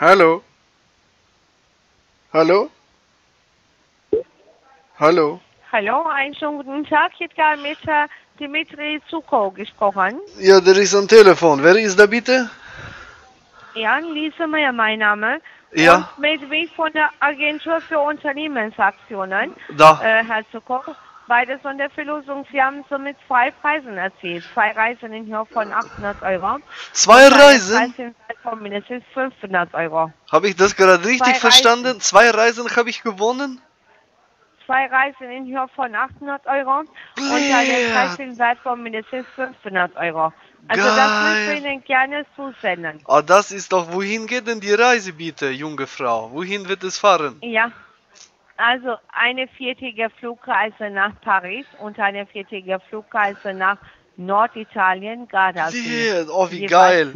Hallo? Hallo? Hallo? Hallo, einen schönen guten Tag. Ich gerne mit äh, Dimitri Zuko gesprochen. Ja, der ist am Telefon. Wer ist da bitte? Ja, Lisa Meyer, mein Name. Ja. Und mit wie von der Agentur für Unternehmensaktionen, Da. äh, Herr Zuko. Bei der Sonderverlosung, Sie haben somit zwei Preisen erzählt. Zwei Reisen in Höhe von 800 Euro. Zwei Und Reisen? In Höhe von mindestens 500 Euro. Habe ich das gerade richtig Zwei verstanden? Zwei Reisen habe ich gewonnen? Zwei Reisen in Höhe von 800 Euro und eine Preis in Wert von mindestens 500 Euro. Also das Geil. müssen wir Ihnen gerne zusenden. Ah, das ist doch, wohin geht denn die Reise bitte, junge Frau? Wohin wird es fahren? Ja. Also eine viertägige Flugreise nach Paris und eine viertägige Flugreise nach Norditalien, Gardasee. Yeah, oh, wie geil.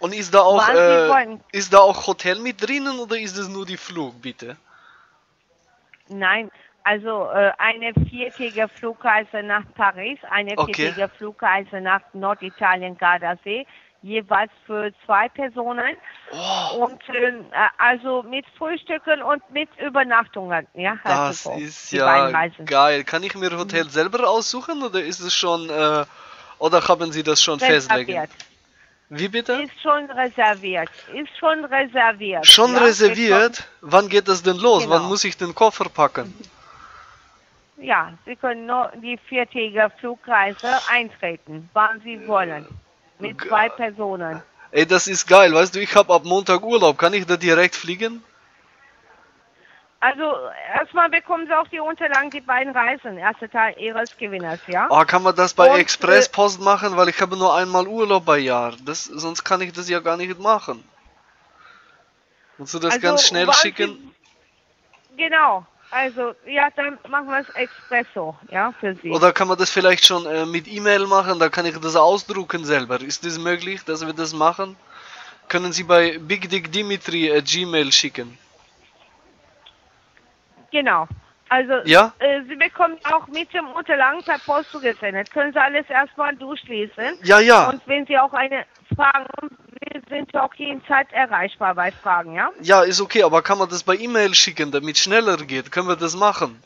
Und ist da auch, äh, ist da auch Hotel mit drinnen oder ist es nur die Flug, bitte? Nein, also äh, eine viertägige Flugreise nach Paris, eine Okay. viertägige Flugreise nach Norditalien, Gardasee, jeweils für zwei Personen. Oh, Und ähm, äh, also mit Frühstücken und mit Übernachtungen. Ja, das Zuko, ist ja geil. Kann ich mir Hotel selber aussuchen oder ist es schon, äh, oder haben Sie das schon? Reserviert. Wie bitte? Ist schon reserviert. Ist schon reserviert. Schon ja, reserviert? Wann geht das denn los? Genau. Wann muss ich den Koffer packen? Ja, Sie können nur die viertägige Flugreise eintreten, wann Sie wollen. Mit zwei Personen. Ey, das ist geil, weißt du, ich habe ab Montag Urlaub. Kann ich da direkt fliegen? Also erstmal bekommen Sie auch die Unterlagen, die beiden Reisen. Erster Teil Ihres Gewinners, ja? Ah, kann man das bei Und, äh, Expresspost machen? Weil ich habe nur einmal Urlaub bei Jahr. Das, sonst kann ich das ja gar nicht machen. Musst du das Also, ganz schnell schicken? Sie, genau. Also, ja, dann machen wir es Expresso, ja, für Sie. Oder kann man das vielleicht schon äh, mit E-Mail machen? Da kann ich das ausdrucken selber. Ist das möglich, dass wir das machen? Können Sie bei BigDickDimitri äh, Gmail schicken? Genau. Also, Ja? äh, Sie bekommen auch mit dem Unterlagen per Post zugesendet. Können Sie alles erstmal durchlesen. Ja, ja. Und wenn Sie auch eine Fragen haben, wir sind auch jederzeit erreichbar bei Fragen, ja? Ja, ist okay, aber kann man das bei E-Mail schicken, damit schneller geht? Können wir das machen?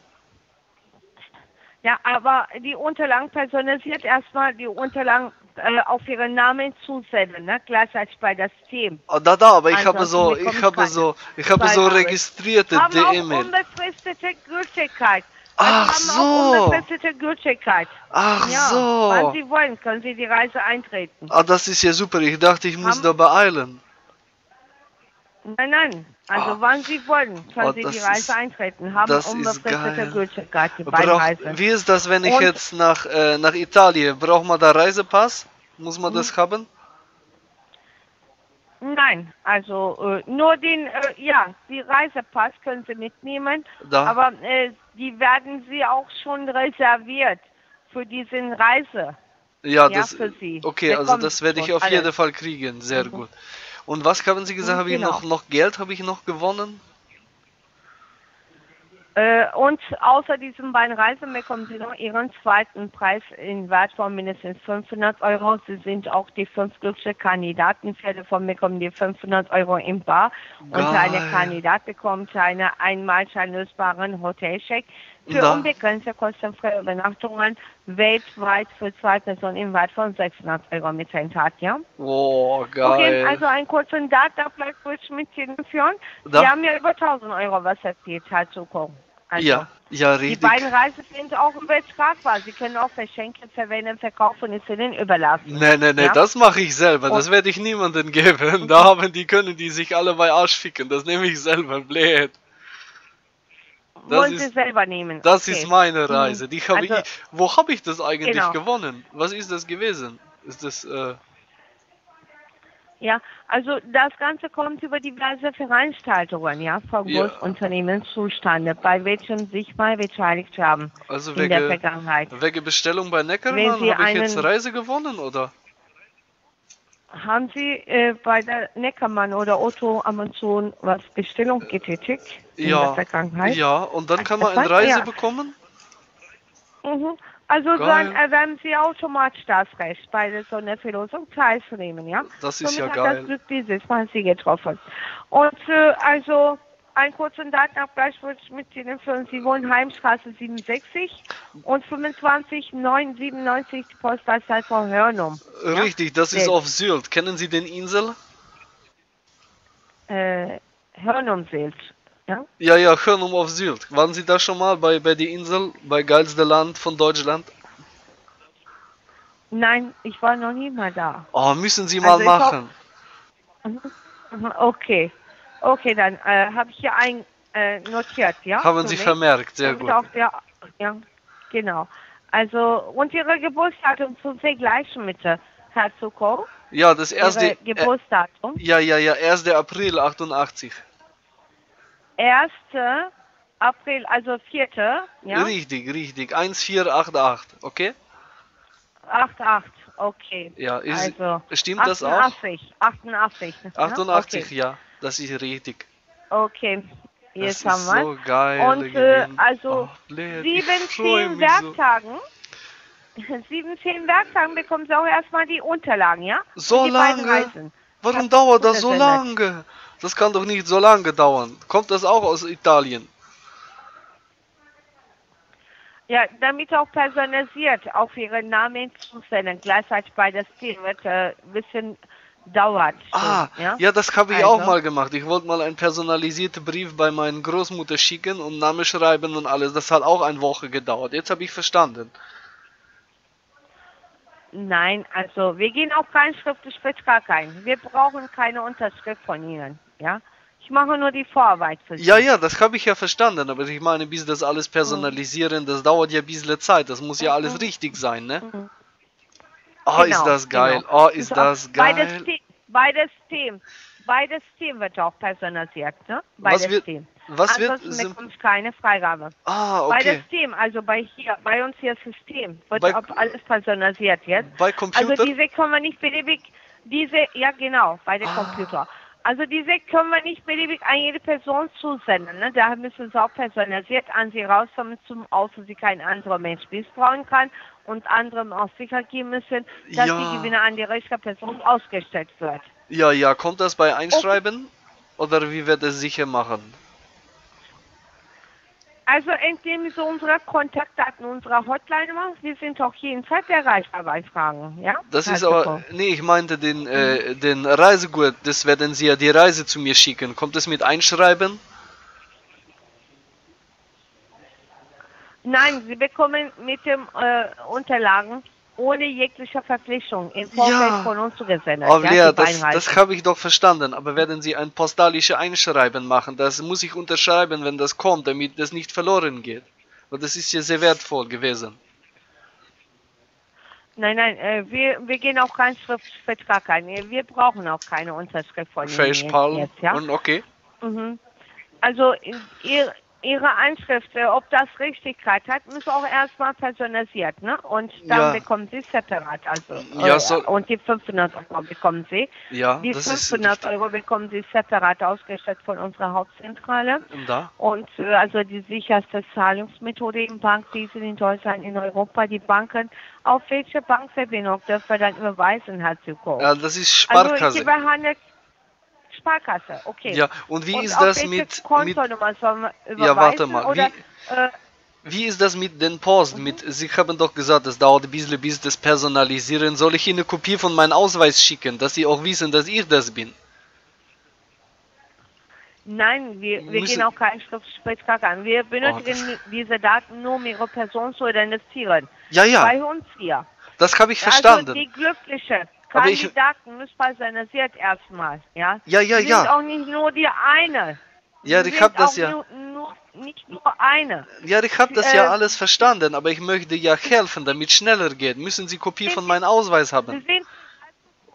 Ja, aber die Unterlagen personalisiert erstmal die Unterlagen äh, auf Ihren Namen zusenden, ne? Gleichzeitig bei das Team. Ah, da, da, aber ich Ansonsten habe so, ich habe so, ich habe so registrierte Haben auch E-Mail. unbefristete Gültigkeit. Ach so. unbefristete Gültigkeit. Ach ja, wann so. Sie wollen, können Sie die Reise eintreten. Ah, das ist ja super. Ich dachte, ich muss Haben- da beeilen. Nein, nein. Also Ah. wann Sie wollen, können Oh, Sie die Reise ist- eintreten. Haben unbefristete. Gültigkeit, die beiden Reisen. wie ist das, wenn ich Und- jetzt nach, äh, nach Italien, braucht man da Reisepass? Muss man Hm. das haben? Nein, also äh, nur den, äh, ja, die Reisepass können Sie mitnehmen, Da. aber äh, die werden Sie auch schon reserviert für diese Reise. Ja, Ja, das, für Sie. okay, Wir also das werde ich auf alles. jeden Fall kriegen. Sehr Mhm. gut. Und was haben Sie gesagt? Mhm, Habe ich genau. noch, noch Geld? Habe ich noch gewonnen? Äh, und außer diesen beiden Reisen bekommen Sie noch Ihren zweiten Preis in Wert von mindestens 500 Euro. Sie sind auch die fünf glückliche Kandidaten. Vier davon bekommen die 500 Euro im Bar. Und Geil. eine Kandidat bekommt eine einmalig lösbaren Hotelcheck für Da. unbegrenzte kostenfreie Übernachtungen weltweit für zwei Personen im Wert von 600 Euro mit Tat, ja? Oh, geil. Okay, also einen kurzen Datenabgleich würde ich mit Ihnen führen. Da. Sie haben ja über 1000 Euro was erzählt, Herr Zuko. Also, ja, ja, Die richtig. beiden Reisen sind auch übertragbar. Sie können auch Verschenken, verwenden, verkaufen, ist Ihnen überlassen. Nee, nee, nee, Ja? das mache ich selber. Das Und- werde ich niemandem geben. Da haben die, können die sich alle bei Arsch ficken. Das nehme ich selber, blöd. Sie ist- selber nehmen. Das okay. ist meine Reise. Die habe Also- ich, wo habe ich das eigentlich Genau. gewonnen? Was ist das gewesen? Ist das, äh, Ja, also das Ganze kommt über diverse Veranstaltungen, ja, von Ja. Großunternehmen zustande, bei welchen sich mal beteiligt haben also in der wegen, Vergangenheit. wegen Bestellung bei Neckermann habe ich jetzt Reise gewonnen, oder? Haben Sie äh, bei der Neckermann oder Otto Amazon was Bestellung getätigt in Ja. der Vergangenheit? Ja, und dann kann man eine Reise ja. bekommen? Mhm. Also Geil. dann erwerben Sie automatisch das Recht, bei so einer Verlosung teilzunehmen, ja? Das ist Somit ja hat geil. das Glück dieses Mal Sie getroffen. Und äh, also einen kurzen Datenabgleich würde ich mit Ihnen führen. Sie wohnen Heimstraße 67 und 25 997 die Postleitzahl von Hörnum. Richtig, das ist Sehr- auf Sylt. Kennen Sie den Insel? Äh, Hörnum-Silt. Ja? Ja, ja, Hörnum auf Sylt. Waren Sie da schon mal bei, bei der Insel, bei geilste Land von Deutschland? Nein, ich war noch nie mal da. Oh, müssen Sie mal Also ich hab- machen. Mhm, Okay. Okay, dann äh, habe ich hier ein äh, notiert, ja? Haben Sie mich. vermerkt, sehr Damit gut. Auch der, ja, genau. Also, und Ihre Geburtsdatum zu vergleichen mit der Herr Zuko? Ja, das erste. Ihre Äh, Geburtsdatum? ja, ja, ja, 1. April 88. 1. April, also 4. Ja? Richtig, richtig. 1488, okay? 88, okay. Ja, ist, also, stimmt das auch? 88, 88. ne? 88, ja, das ist richtig. Okay, jetzt das haben wir so geil. Und äh, also Oh, Lea, sieben, zehn mich so. Werktagen. Sieben, zehn Werktagen bekommen Sie auch erstmal die Unterlagen, ja? So lange? Warum Hat dauert das so lange? Das kann doch nicht so lange dauern. Kommt das auch aus Italien? Ja, damit auch personalisiert auf Ihren Namen zusenden. Gleichzeitig bei das Team wird äh, ein bisschen dauert. schon, Ah, ja? ja, das habe ich Also. auch mal gemacht. Ich wollte mal einen personalisierten Brief bei meinen Großmutter schicken und Name schreiben und alles. Das hat auch eine Woche gedauert. Jetzt habe ich verstanden. Nein, also wir gehen auf keinen schriftlichen Vertrag ein. Wir brauchen keine Unterschrift von Ihnen, ja? Ich mache nur die Vorarbeit für Sie. Ja, ja, das habe ich ja verstanden. Aber ich meine, bis das alles personalisieren, das dauert ja ein bisschen Zeit. Das muss ja alles richtig sein, ne? Oh, ist Genau, das geil. genau. Oh, ist das auch Beides geil. Team, beides Team, beides Team wird auch personalisiert, ne? Beides wird- Team. Was wird... Ansonsten bekomme ich keine Freigabe. Ah, Beides okay. Team, also bei hier, bei uns hier System, wird Bei- auch alles personalisiert jetzt. Bei Also Computer? diese können wir nicht beliebig, diese, ja genau, bei den Ah. Computer. Also diese können wir nicht beliebig an jede Person zusenden. Ne? Da müssen sie auch personalisiert an sie rauskommen, zum außer sie kein anderer Mensch missbrauchen kann und anderem auch sicher geben müssen, dass Ja. die Gewinne an die richtige Person ausgestellt wird. Ja, ja, kommt das bei Einschreiben? Oder wie wird es sicher machen? Also indem Sie unsere Kontaktdaten unserer Hotline machen, wir sind auch jederzeit erreichbar bei Fragen. Ja? Das ist Also, aber, nee, ich meinte den, äh, den Reisegurt, das werden Sie ja die Reise zu mir schicken. Kommt es mit Einschreiben? Nein, Sie bekommen mit den äh, Unterlagen ohne jegliche Verpflichtung im Vorfeld Ja. von uns zugesendet. Aber ja, das, das habe ich doch verstanden. Aber werden Sie ein postalisches Einschreiben machen? Das muss ich unterschreiben, wenn das kommt, damit das nicht verloren geht. Weil das ist ja sehr wertvoll gewesen. Nein, nein, äh, wir, wir gehen auch keinen Schriftvertrag ein. Wir brauchen auch keine Unterschrift von Ihnen Facepalm jetzt, ja? und okay. Mhm. Also ihr, Ihre Anschrift, äh, ob das Richtigkeit hat, muss auch erstmal personalisiert, ne? Und dann Ja. bekommen Sie separat, also Ja, äh, so- und die 500 Euro bekommen Sie. Ja, Die das ist 500 Euro bekommen Sie separat ausgestellt von unserer Hauptzentrale. da. Und äh, also die sicherste Zahlungsmethode im Bankwesen in Deutschland, in Europa, die Banken, auf welche Bankverbindung dürfen wir dann überweisen, Herr Zuko? Ja, das ist Also Sparkasse. behandle Sparkasse, okay. Ja, und wie Und ist das mit, mit Kontonummer? Ja, warte mal, Oder, äh, Wie ist das mit den Post? Mit, Sie haben doch gesagt, es dauert ein bisschen, bis das personalisieren. Soll ich Ihnen eine Kopie von meinem Ausweis schicken, dass Sie auch wissen, dass ich das bin? nein, wir, wir Müssen- gehen auch keinen Schriftvertrag an. Wir benötigen diese Daten nur, um Ihre Person zu identifizieren. Ja, ja, Bei uns hier. das habe ich Also verstanden. die glückliche Kandidaten müssen personalisiert erstmal, ja? Ja, ja, Sie ja. sind auch nicht nur die eine. Ja, Sie ich hab sind das ja. Nur, nur, nicht nur eine. Ja, ich habe das äh, ja alles verstanden, aber ich möchte ja helfen, damit schneller geht. Müssen Sie Kopie von meinem Ausweis Sie haben? sind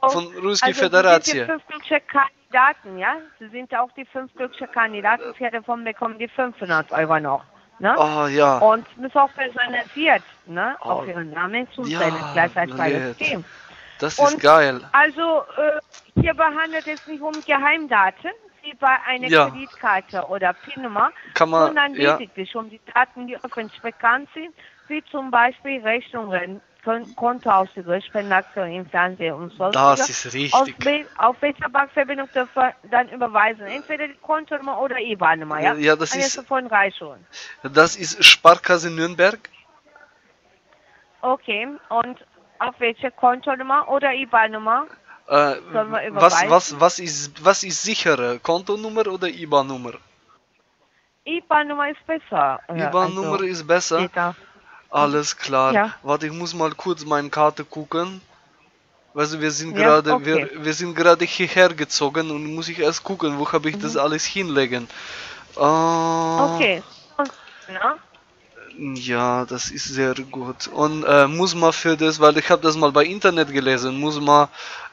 Von Ruski also Föderatie. Sie sind die fünf glückliche Kandidaten, ja? Sie sind auch die fünf glückliche Kandidaten. Vier davon bekommen die 500 Euro noch. Ne? Oh ja. Und müssen auch personalisiert ne? Oh. auf ihren Namen zusenden, Ja, gleichzeitig bei blöd. Das. Das ist und- geil. Also äh, hier behandelt es nicht um Geheimdaten, wie bei einer Ja. Kreditkarte oder PIN-Nummer, sondern ja. lediglich um die Daten, die öffentlich bekannt sind, wie zum Beispiel Rechnungen, Kon- Kontoauszüge, Spendenaktionen im Fernsehen und so. Das ist Auf, richtig. wel- auf welcher Bankverbindung dürfen dann überweisen? Entweder die Kontonummer oder IBAN-Nummer, ja? Ja, das Eines ist- davon reicht schon. Das ist Sparkasse Nürnberg. Okay, und auf welche Kontonummer oder IBAN-Nummer? Äh, was, was, was, ist, was ist sicherer? Kontonummer oder IBAN-Nummer? IBAN-Nummer ist besser. Ja, IBAN-Nummer also, ist besser. da. Alles klar. Ja. Warte, ich muss mal kurz meine Karte gucken. Also wir sind Ja, gerade okay. wir, wir sind gerade hierher gezogen und muss ich erst gucken, wo habe ich das alles hinlegen. Äh, Mhm. Okay. Na? Ja, das ist sehr gut. Und äh, muss man für das, weil ich habe das mal bei Internet gelesen, muss man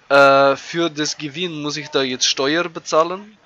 äh, für das Gewinn, muss ich da jetzt Steuer bezahlen?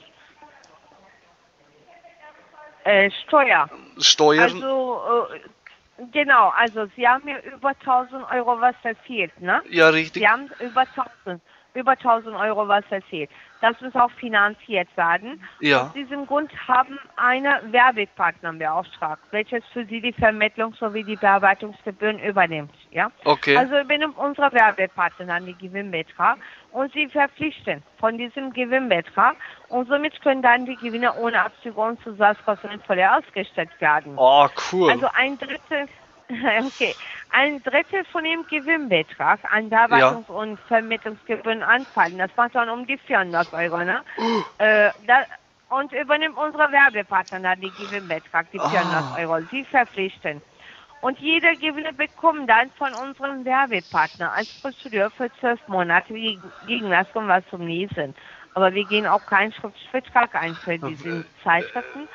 Äh, Steuer. Steuern? Also, äh, genau, also Sie haben mir über 1000 Euro was verfehlt, ne? ja, richtig. Sie haben über 1000, über 1000 Euro was verfehlt. Das muss auch finanziert werden. Ja. Aus diesem Grund haben eine Werbepartner beauftragt, welches für Sie die Vermittlung sowie die Bearbeitungsgebühren übernimmt, ja? Okay. Also übernimmt unsere Werbepartner die Gewinnbetrag und sie verpflichten von diesem Gewinnbetrag und somit können dann die Gewinne ohne Abzüge und Zusatzkosten voll ausgestellt werden. Oh, cool. Also ein Drittel, okay, ein Drittel von dem Gewinnbetrag an Bearbeitungs- und Vermittlungsgebühren anfallen. Das macht dann um die 400 Euro, ne? Äh, da, und übernimmt unsere Werbepartner dann den Gewinnbetrag, die 400 Ah. Euro. Sie verpflichten. Und jeder Gewinner bekommt dann von unserem Werbepartner als Prozedur für zwölf Monate die Gegenleistung was zum Lesen. Aber wir gehen auch keinen Schriftvertrag ein für diese Zeitschriften.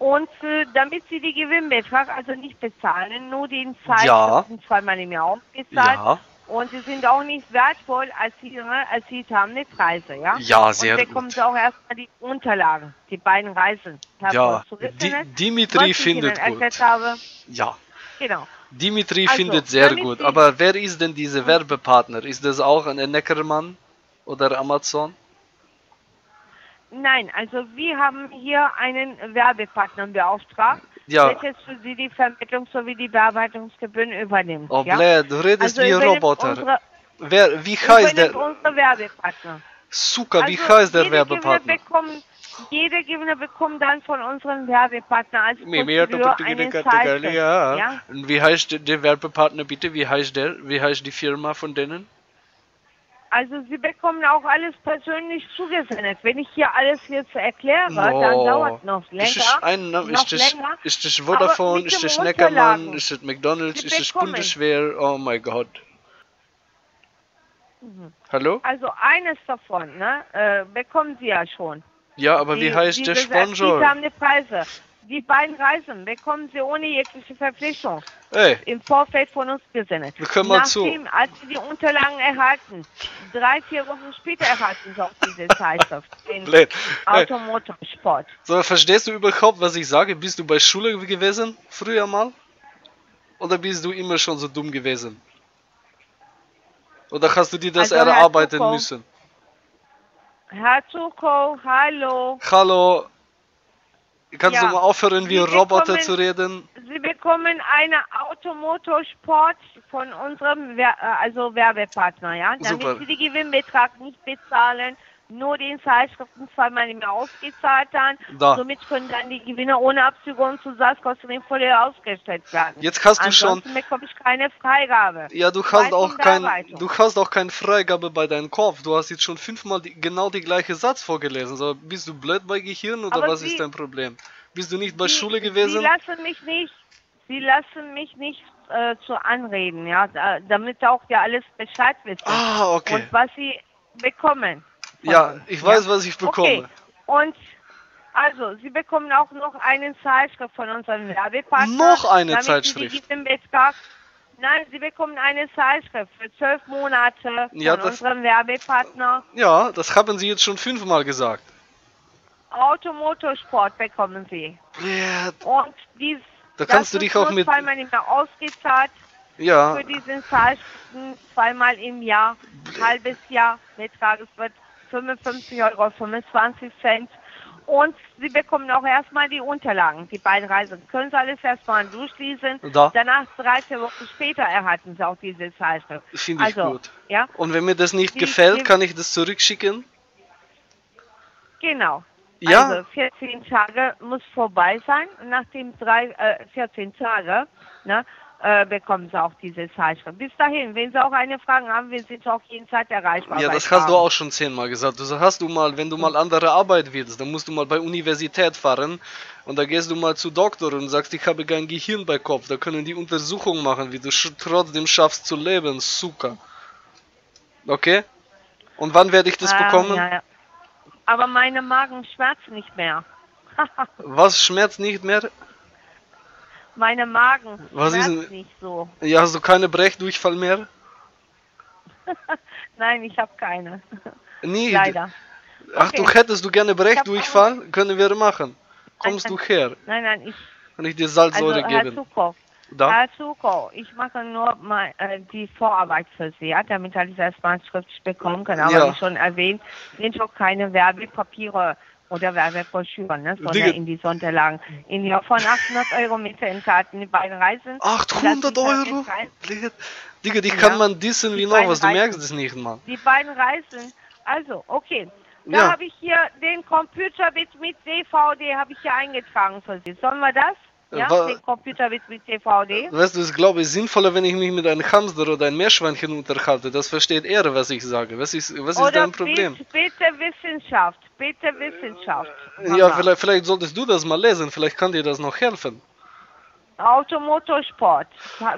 Und äh, damit sie die Gewinnbetrag also nicht bezahlen, nur den Zeitschriften zweimal im Jahr ausgezahlt. Ja. Und sie sind auch nicht wertvoll als ihre als sie haben eine Preise, ja? Ja, sehr Und bekommen gut. sie auch erstmal die Unterlagen, die beiden Reisen. Ja, Di zugesendet, Dimitri findet gut. habe. Ja. Genau. Dimitri Also, findet sehr gut. Aber wer ist denn diese Werbepartner? Ist das auch ein Neckermann oder Amazon? Nein, also wir haben hier einen Werbepartner beauftragt, Ja. welches für Sie die Vermittlung sowie die Bearbeitungsgebühren übernimmt. Oh, ja? blöd, du redest Also wie übernimmt Roboter. Unsere, Wer, wie heißt der? unsere Werbepartner. Suka, wie also heißt der Werbepartner? Gewinner bekommt, jeder Gewinner bekommt dann von unserem Werbepartner als Prozedur Kategorie, Zeitschrift. ja. ja? Und wie heißt der, der Werbepartner bitte? Wie heißt der? Wie heißt die Firma von denen? Also Sie bekommen auch alles persönlich zugesendet. Wenn ich hier alles jetzt erkläre, dann Oh. dauert noch Ist länger. das, ein, noch ist das, länger. ist das Vodafone? Ist das Neckermann? Ist das McDonalds? Sie Ist das. Bundeswehr? Oh mein Gott. Mhm. Hallo? Also eines davon, ne, äh, bekommen Sie ja schon. Ja, aber wie Die- heißt der diese Sponsor? Die Preise. Die beiden Reisen bekommen Sie ohne jegliche Verpflichtung Ey, im Vorfeld von uns gesendet. Wir können mal zu. Als Sie die Unterlagen erhalten, drei, vier Wochen später erhalten Sie auch diese Zeitschrift, den Automotorsport. so, verstehst du überhaupt, was ich sage? Bist du bei Schule gewesen, früher mal? Oder bist du immer schon so dumm gewesen? Oder hast du dir das Also, Herr erarbeiten Zuko. müssen? Herr Zuko, hallo. Hallo, kannst Ja, du mal aufhören, wie Sie Roboter bekommen- zu reden? Sie bekommen eine Automotorsport von unserem Wer äh, also Werbepartner, ja? Damit Super. Sie den Gewinnbetrag nicht bezahlen, nur den Zeitschriften zweimal im Jahr ausgezahlt haben. Da. Somit können dann die Gewinne ohne Abzüge und Zusatzkosten in Volle ausgestellt werden. Jetzt hast du schon, Ansonsten bekomme ich keine Freigabe. ja, du hast auch kein, du hast auch keine Freigabe bei deinem Kopf. Du hast jetzt schon fünfmal die, genau die gleiche Satz vorgelesen. So, bist du blöd bei Gehirn oder Aber was Sie- ist dein Problem? Bist du nicht bei Sie- Schule Sie gewesen? lassen mich nicht, Sie lassen mich nicht äh, zu anreden, ja, da, damit auch ja alles Bescheid wissen. Ah, okay. Und was Sie bekommen. Ja, ich weiß, was ich bekomme. Okay. Und also, Sie bekommen auch noch einen Zeitschrift von unserem Werbepartner. Noch eine Zeitschrift? Nein, Sie bekommen eine Zeitschrift für zwölf Monate von Ja, das- unserem Werbepartner. Ja, das haben sie jetzt schon fünfmal gesagt. Automotorsport bekommen Sie. Ja, Und dies, Da das kannst du wird dich auch mit- zweimal im Jahr ausgezahlt. ja, Für diesen Zeitschriften zweimal im Jahr, halbes Jahr. Betrag es wird 55 Euro 25 Cent. Und Sie bekommen auch erstmal die Unterlagen, die beiden Reisen. Können Sie alles erstmal durchlesen. Da. Danach, drei, vier Wochen später, erhalten Sie auch diese Zeichnung. Finde ich also, gut. Ja, Und wenn mir das nicht Die- gefällt, die- kann ich das zurückschicken? genau. Ja. Also 14 Tage muss vorbei sein. Nach den drei, äh, 14 Tage ne, äh, bekommen Sie auch diese Zeichnung. Bis dahin, wenn Sie auch eine Frage haben, wir sind auch jeden Zeit erreichbar. Ja, das hast du auch schon zehnmal gesagt. Du hast du mal, wenn du mal andere Arbeit willst, dann musst du mal bei Universität fahren und da gehst du mal zu Doktor und sagst, ich habe kein Gehirn bei Kopf. Da können die Untersuchung machen, wie du sch trotzdem schaffst zu leben. Super. Okay? Und wann werde ich das Ah, bekommen? Ja, ja. Aber meine Magen schmerzt nicht mehr. Was schmerzt nicht mehr? Meine Magen Was ist denn- nicht so. Ja, hast du keine Brechdurchfall mehr? Nein, ich habe keine. Nie. Leider. Ach, du Okay. hättest du gerne Brechdurchfall? Können wir machen. Kommst Nein, du her? Nein, nein, ich. Kann ich dir Also, Salzsäure Herr geben? Zuko, Da? Herr Zuko, ich mache nur mal äh, die Vorarbeit für Sie, ja, damit alles erstmal schriftlich bekommen kann. Aber Ja. wie schon erwähnt, sind auch keine Werbepapiere oder Werbebroschüren, ne, sondern Digga. in die Unterlagen. In Höhe von 800 Euro mit enthalten die beiden Reisen. 800 Das ist halt Euro? Digga, die Ja. kann man dissen wie noch was, du merkst es nicht mal. Die beiden Reisen, also, okay. Da Ja. habe ich hier den Computer mit, mit DVD, habe ich hier eingetragen für Sie. Sollen wir das? Ja, Wa- den Computer mit, mit DVD. Weißt du, ich glaube, es ist sinnvoller, wenn ich mich mit einem Hamster oder einem Meerschweinchen unterhalte. Das versteht er, was ich sage. Was ist, was ist Oder dein Problem? Bitte, bitte Wissenschaft, bitte Wissenschaft. Ja, Mama. vielleicht, vielleicht solltest du das mal lesen. Vielleicht kann dir das noch helfen. Automotorsport.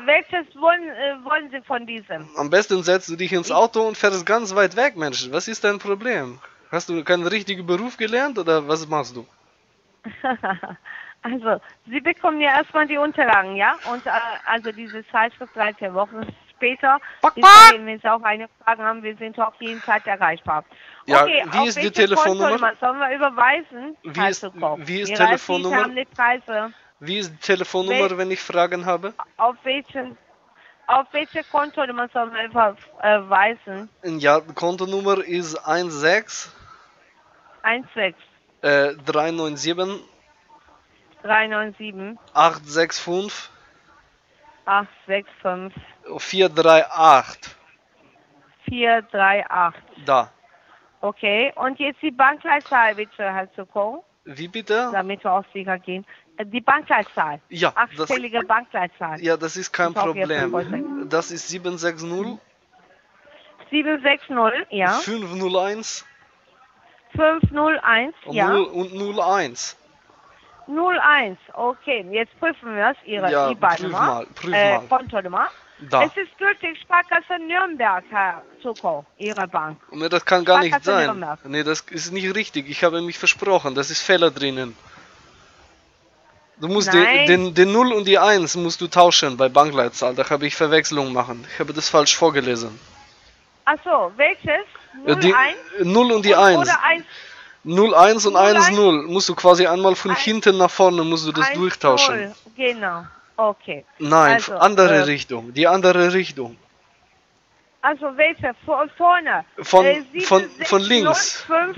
Welches wollen, äh, wollen Sie von diesem? Am besten setzt du dich ins Auto und fährst ganz weit weg, Mensch. Was ist dein Problem? Hast du keinen richtigen Beruf gelernt oder was machst du? also, Sie bekommen ja erstmal die Unterlagen, ja? Und äh, also diese Zeitschrift drei, vier Wochen später. Back, wenn Sie auch eine Frage haben, wir sind auch jeden Zeit erreichbar. Ja, okay, wie ist die Telefonnummer? Sollen wir überweisen? Wie ist- wie ist Telefonnummer? Die Preise. Wie ist die Telefonnummer, Wel- wenn ich Fragen habe? Auf welchen, auf welche Kontonummer sollen wir überweisen? Ja, die Kontonummer ist 16 16 äh, 397 397 865 865 438. 438. Da. Okay, und jetzt die Bankleitzahl bitte, Herr Zuko, Wie bitte? damit wir auch sicher gehen. Äh, Die Bankleitzahl. Ja, das, Achtstellige Bankleitzahl. ja, das ist kein Ich Problem. Das ist 760 760, ja. 501 501, und, ja. 0, und 01. 01, okay. Jetzt prüfen wir es, Ihre Ja, IBAN-Nummer. mal, prüf äh. Kontonummer. Da. Es ist gültig, Sparkasse Nürnberg, Herr Zuko, Ihre Bank. Nee, das kann gar nicht sein. Nürnberg. Nee, das ist nicht richtig. Ich habe mich versprochen. Das ist Fehler drinnen. Du musst den, den, den 0 und die 1 musst du tauschen bei Bankleitzahl. Da habe ich Verwechslung machen. Ich habe das falsch vorgelesen. Achso, welches? Ja, die 01? 0 und die Und- 1. Oder 1, 0, 1 und 1, 01. 0. Musst du quasi einmal von Ein- hinten nach vorne musst du das 1, durchtauschen. 0. Genau, okay. Nein, Also, andere äh, Richtung. Die andere Richtung. Also welche? Vor, vorne? Von- Äh, sieben, von- sechs, von links. null, fünf,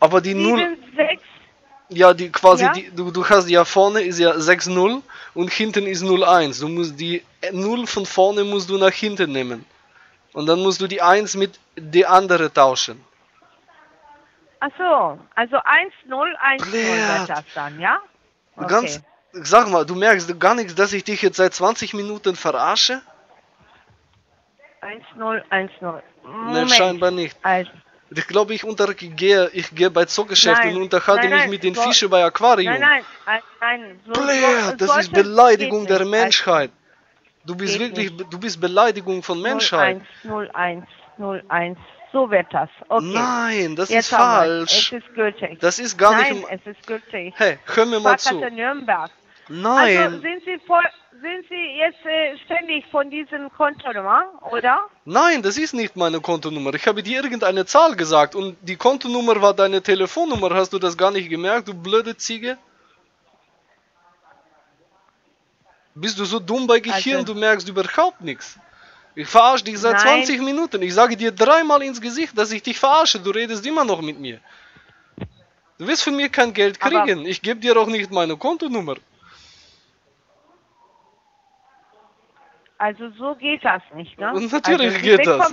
Aber die 0, sieben, sechs, ja, die quasi, Ja? Die, du, du hast ja vorne ist ja 6-0 und hinten ist 0-1. Du musst die 0 von vorne musst du nach hinten nehmen. Und dann musst du die 1 mit die andere tauschen. Ach so, also 1, 0, 1, 0 Blöd. wird das dann, ja? Du Ganz, sag mal, du merkst gar nichts, dass ich dich jetzt seit 20 Minuten verarsche? 1, 0, 1, 0. Nein, scheinbar nicht. Also, Ich glaube, ich untergehe, ich gehe bei Zoogeschäften und unterhalte nein, mich nein, mit den so- Fischen bei Aquarium. nein, nein, nein. So, Blair, so- das ist Beleidigung der nicht. Menschheit. Du bist wirklich, du bist Beleidigung von Menschheit. 01, 01, 01. So wird das. Okay. Nein, das Jetzt ist falsch. Es ist gültig. Das ist gar Nein, nicht. um- es ist gültig. Hey, hör mir mal zu. Nürnberg. Also Nein, sind Sie voll, sind Sie jetzt äh, ständig von diesem Kontonummer, oder? nein, das ist nicht meine Kontonummer. Ich habe dir irgendeine Zahl gesagt und die Kontonummer war deine Telefonnummer. Hast du das gar nicht gemerkt, du blöde Ziege? Bist du so dumm bei Gehirn, Also- du merkst überhaupt nichts. Ich verarsche dich seit Nein. 20 Minuten. Ich sage dir dreimal ins Gesicht, dass ich dich verarsche. Du redest immer noch mit mir. Du wirst von mir kein Geld kriegen. Aber ich gebe dir auch nicht meine Kontonummer. Also so geht das nicht, ne? Und also natürlich also, geht das.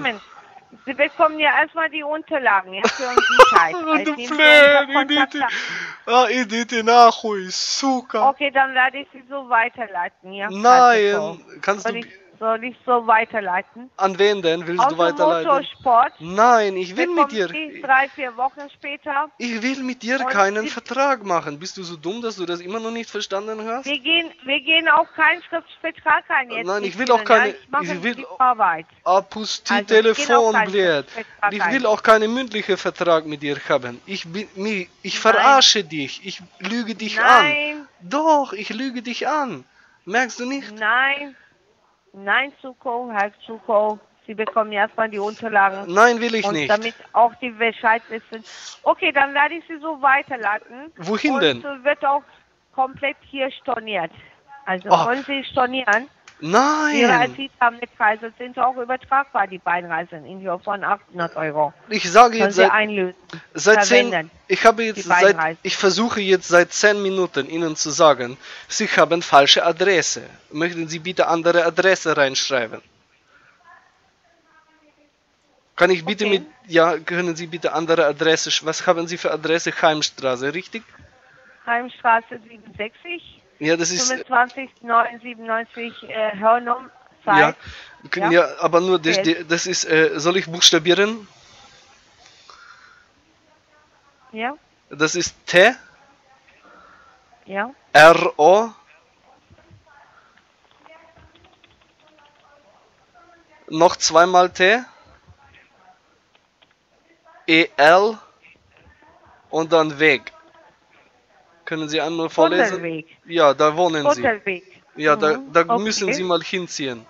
Sie bekommen ja erstmal die Unterlagen, ja, für uns Sicherheit. du Flöhen, Ah, Edith, nachholen, suka. Okay, dann werde ich sie so weiterleiten, ja. Nein, also kannst du soll ich so weiterleiten? An wen denn willst du weiterleiten? Automotorsport. Nein, ich will mit dir... Drei, vier Wochen später. Ich will mit dir keinen Vertrag machen. Bist du so dumm, dass du das immer noch nicht verstanden hast? Wir gehen, wir gehen auch keinen Schriftvertrag ein jetzt. Nein, ich will auch keine- Ja? Ich mache ich will- die Arbeit. Apusti Also, Telefon, keinen blöd. Ich will auch keinen mündlichen Vertrag mit dir haben. Ich bin, mi- ich verarsche dich. Ich lüge dich an. Nein, Doch, ich lüge dich an. Merkst du nicht? nein, nein, Zuko, Herr Zuko. Sie bekommen erstmal die Unterlagen. Nein, will ich und nicht. damit auch die Bescheid wissen. Okay, dann werde ich Sie so weiterleiten. Wohin und denn? Und wird auch komplett hier storniert. Also Ach. wollen Sie stornieren? Ihre Nein, Mitreise sind auch übertragbar, die beiden Reisen in Höhe von 800 Euro. ich sage jetzt Sie seit, einlösen. seit zehn, ich habe jetzt seit, ich versuche jetzt seit zehn Minuten Ihnen zu sagen, Sie haben falsche Adresse. Möchten Sie bitte andere Adresse reinschreiben? Kann ich bitte Okay. mit, ja, können Sie bitte andere Adresse, was haben Sie für Adresse? Heimstraße, richtig? Heimstraße 67, Ja, das ist, 25 997 äh, Hörnum, ja, ja. Ja. aber nur, das, das ist, äh, soll ich buchstabieren? Ja, Das ist T, ja, R, O, noch zweimal T, E, L und dann Weg. Können Sie einmal vorlesen? Ja, da wohnen Sie. Ja, da, Mhm, da okay. müssen Sie mal hinziehen.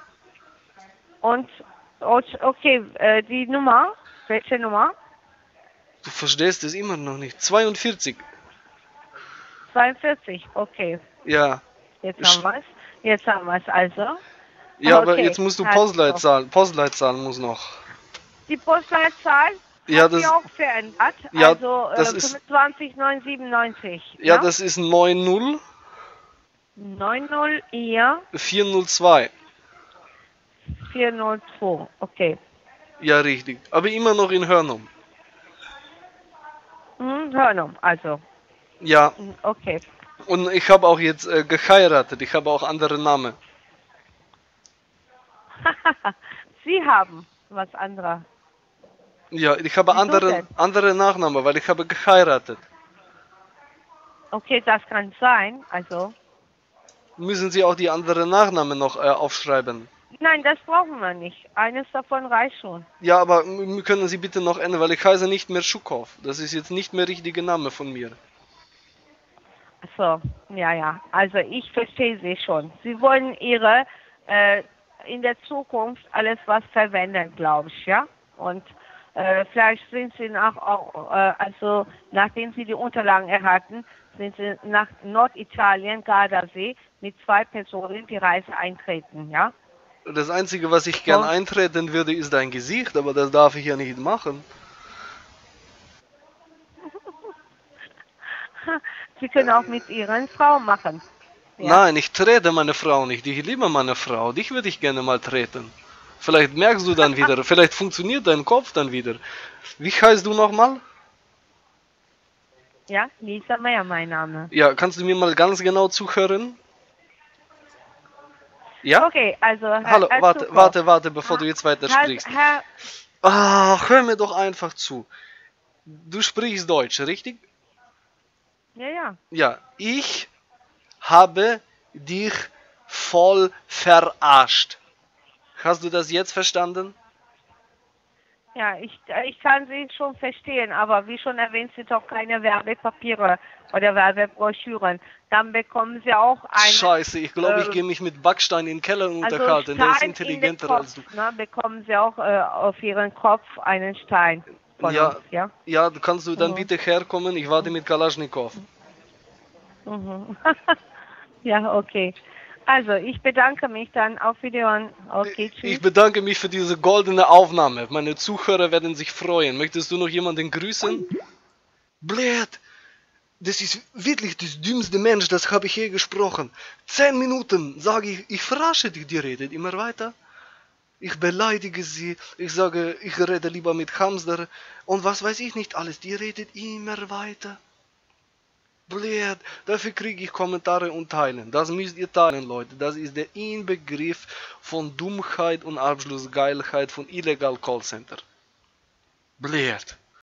Und, okay, äh, die Nummer, welche Nummer? Du verstehst es immer noch nicht. 42. 42, okay. Ja. Jetzt haben wir es. Jetzt haben wir es also. Ja, aber Okay, jetzt musst du also. Postleitzahl. Postleitzahl muss noch. Die Postleitzahl Ja, hat das- auch verändert. Ja, also äh, das ist- 25997. Ja, das ist 90 90 eher 402. 402. Okay. Ja, richtig. Aber immer noch in Hörnum. Hm, Hörnum, also. Ja, Hm, Okay. und ich habe auch jetzt äh, geheiratet. Ich habe auch andere Namen. Sie haben was anderes. Ja, ich habe Wieso andere, denn? andere Nachnamen, weil ich habe geheiratet. Okay, das kann sein. Also. Müssen Sie auch die anderen Nachnamen noch äh, aufschreiben? Nein, das brauchen wir nicht. Eines davon reicht schon. Ja, aber können Sie bitte noch ändern, weil ich heiße nicht mehr Schukow. Das ist jetzt nicht mehr richtige Name von mir. So, ja, ja. Also ich verstehe Sie schon. Sie wollen Ihre äh, in der Zukunft alles was verwenden, glaube ich, ja. Und äh, vielleicht sind Sie nach auch, äh, also nachdem Sie die Unterlagen erhalten, sind Sie nach Norditalien, Gardasee, mit zwei Personen die Reise eintreten, ja. Das Einzige, was ich gern So. eintreten würde, ist dein Gesicht, aber das darf ich ja nicht machen. Sie können auch mit Ihren Frau machen. Ja. Nein, ich trete meine Frau nicht. Ich liebe meine Frau. Dich würde ich gerne mal treten. Vielleicht merkst du dann wieder, vielleicht funktioniert dein Kopf dann wieder. Wie heißt du nochmal? Ja, Lisa Meyer, mein Name. Ja, kannst du mir mal ganz genau zuhören? Ja? Okay, also Herr, Hallo, Herr warte, Zucker. warte, warte, bevor du jetzt weiter sprichst. Herr, Ach, hör mir doch einfach zu. Du sprichst Deutsch, richtig? ja, ja. Ja, ich habe dich voll verarscht. Hast du das jetzt verstanden? Ja, ich, ich kann Sie schon verstehen, aber wie schon erwähnt, sind auch keine Werbepapiere oder Werbebroschüren. Dann bekommen Sie auch eine. Scheiße, ich glaube, ich äh, gehe mich mit Backstein in den Keller also unterhalten. Der ist intelligenter in den als du. Kopf, Ne, bekommen Sie auch äh, auf Ihren Kopf einen Stein Ja. uns, ja? Ja, kannst du dann Mhm. bitte herkommen? Ich warte mit Kalaschnikow. Mhm. ja, okay. Also, ich bedanke mich dann. Auf Wiedersehen. Okay, tschüss. Ich bedanke mich für diese goldene Aufnahme. Meine Zuhörer werden sich freuen. Möchtest du noch jemanden grüßen? Blöd! das ist wirklich das dümmste Mensch, das habe ich je gesprochen. Zehn Minuten sage ich, ich verarsche dich, die redet immer weiter. Ich beleidige sie, ich sage, ich rede lieber mit Hamster und was weiß ich nicht alles, die redet immer weiter. Blöd, dafür kriege ich Kommentare und teilen. Das müsst ihr teilen, Leute. Das ist der Inbegriff von Dummheit und Abschlussgeilheit von illegal Callcenter. Blöd.